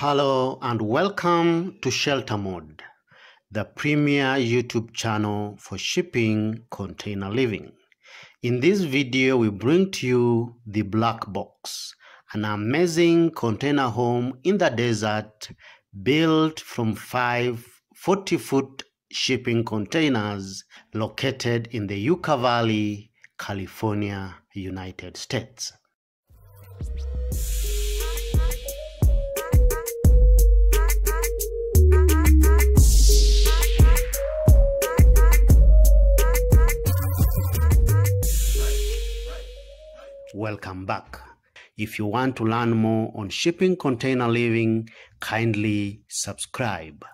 Hello and welcome to Shelter Mode, the premier YouTube channel for shipping container living. In this video, we bring to you the Black Box, an amazing container home in the desert built from five 40 foot shipping containers located in the Yucca Valley, California, United States. Welcome back. If you want to learn more on shipping container living, kindly subscribe.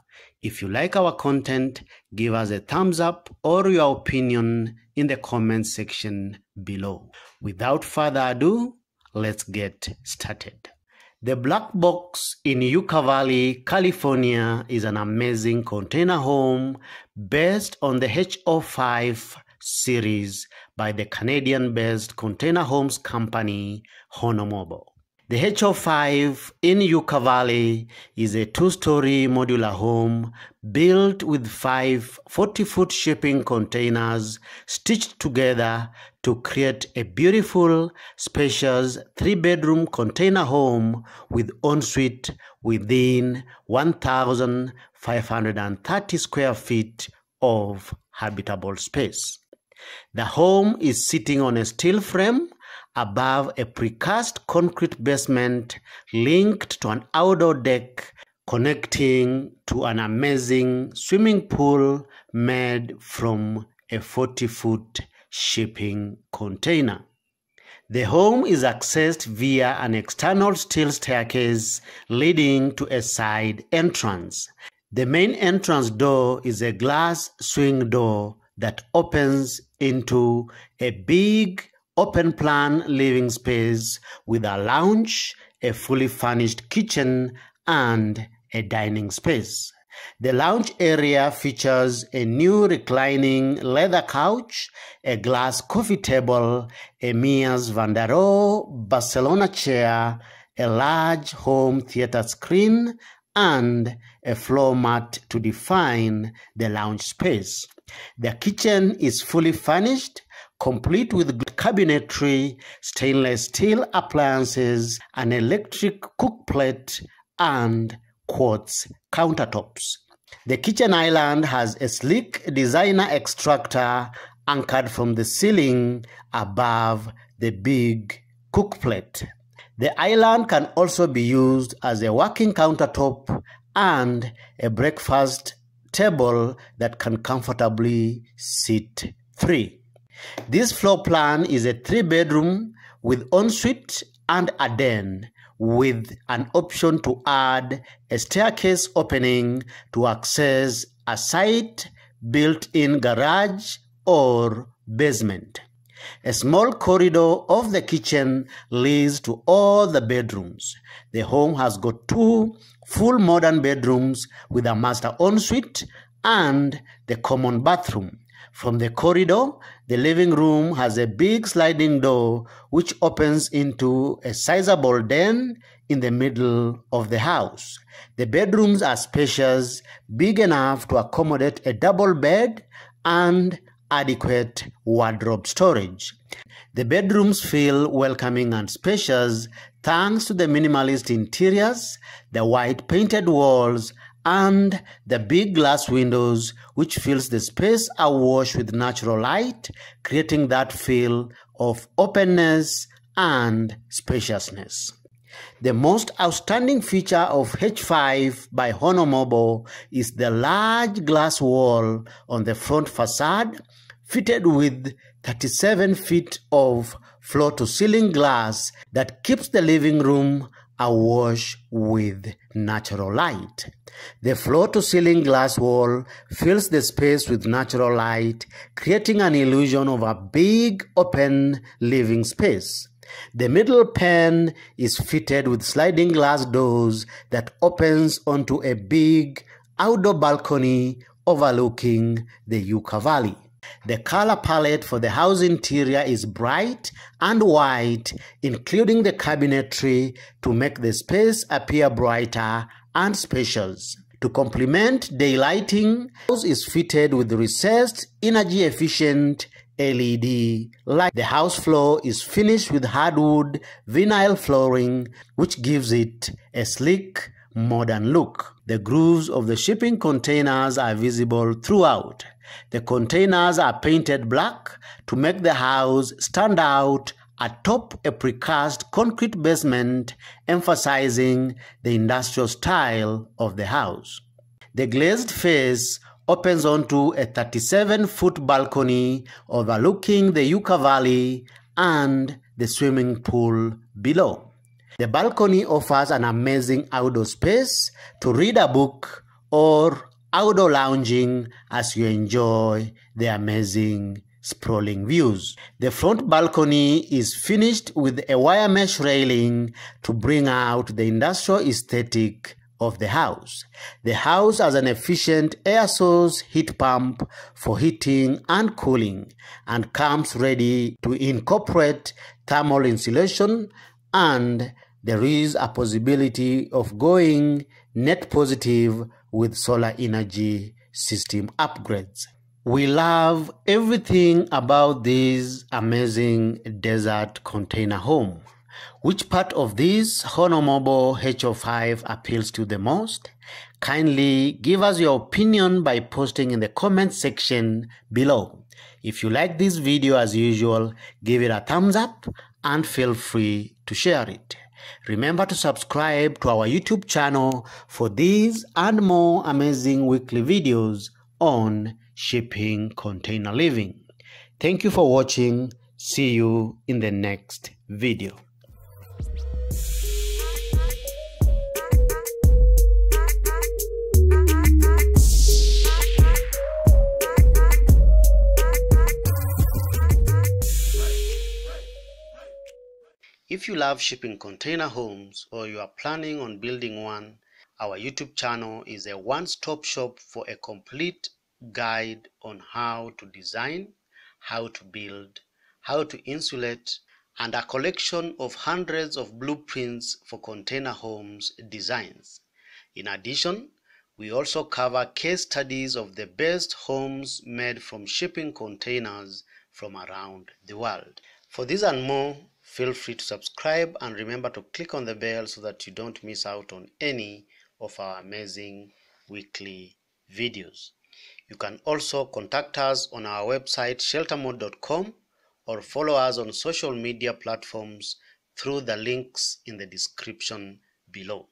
If you like our content, give us a thumbs up or your opinion in the comment section below. Without further ado, let's get started. The Black Box in Yucca Valley, California is an amazing container home based on the HO5 series by the Canadian based container homes company Honomobo. The HO5 in Yucca Valley is a two story modular home built with five 40 foot shipping containers stitched together to create a beautiful, spacious three bedroom container home with ensuite within 1,530 square feet of habitable space. The home is sitting on a steel frame above a precast concrete basement linked to an outdoor deck connecting to an amazing swimming pool made from a 40 foot shipping container. The home is accessed via an external steel staircase leading to a side entrance. The main entrance door is a glass swing door that opens into a big open plan living space with a lounge, a fully furnished kitchen, and a dining space. The lounge area features a new reclining leather couch, a glass coffee table, a Mies van der Rohe Barcelona chair, a large home theater screen, and a floor mat to define the lounge space. The kitchen is fully furnished, complete with cabinetry, stainless steel appliances, an electric cook plate, and quartz countertops. The kitchen island has a sleek designer extractor anchored from the ceiling above the big cook plate. The island can also be used as a working countertop and a breakfast table that can comfortably seat three. This floor plan is a three bedroom with ensuite and a den with an option to add a staircase opening to access a site built in garage or basement. A small corridor of the kitchen leads to all the bedrooms. The home has got two full modern bedrooms with a master ensuite and the common bathroom. From the corridor, the living room has a big sliding door which opens into a sizable den in the middle of the house. The bedrooms are spacious, big enough to accommodate a double bed and adequate wardrobe storage. The bedrooms feel welcoming and spacious thanks to the minimalist interiors, the white painted walls, and the big glass windows which fills the space awash with natural light, creating that feel of openness and spaciousness. The most outstanding feature of H5 by Honomobo is the large glass wall on the front facade fitted with 37 feet of floor to ceiling glass that keeps the living room awash with natural light. The floor to ceiling glass wall fills the space with natural light, creating an illusion of a big open living space. The middle pane is fitted with sliding glass doors that opens onto a big outdoor balcony overlooking the Yucca Valley. The color palette for the house interior is bright and white, including the cabinetry to make the space appear brighter and spacious. To complement daylighting, the house is fitted with recessed, energy-efficient LED light. The house floor is finished with hardwood vinyl flooring, which gives it a sleek, modern look. The grooves of the shipping containers are visible throughout. The containers are painted black to make the house stand out atop a precast concrete basement, emphasizing the industrial style of the house. The glazed face opens onto a 37 foot balcony overlooking the Yucca Valley and the swimming pool below. The balcony offers an amazing outdoor space to read a book or outdoor lounging as you enjoy the amazing sprawling views. The front balcony is finished with a wire mesh railing to bring out the industrial aesthetic of the house. The house has an efficient air source heat pump for heating and cooling and comes ready to incorporate thermal insulation and there is a possibility of going net positive with solar energy system upgrades. We love everything about this amazing desert container home. Which part of this Honomobo HO5 appeals to the most? Kindly give us your opinion by posting in the comment section below. If you like this video as usual, give it a thumbs up and feel free to share it. Remember to subscribe to our YouTube channel for these and more amazing weekly videos on shipping container living. Thank you for watching. See you in the next video. If you love shipping container homes or you are planning on building one, our YouTube channel is a one-stop shop for a complete guide on how to design, how to build, how to insulate, and a collection of hundreds of blueprints for container homes designs. In addition, we also cover case studies of the best homes made from shipping containers from around the world. For this and more, feel free to subscribe and remember to click on the bell so that you don't miss out on any of our amazing weekly videos. You can also contact us on our website sheltermode.com or follow us on social media platforms through the links in the description below.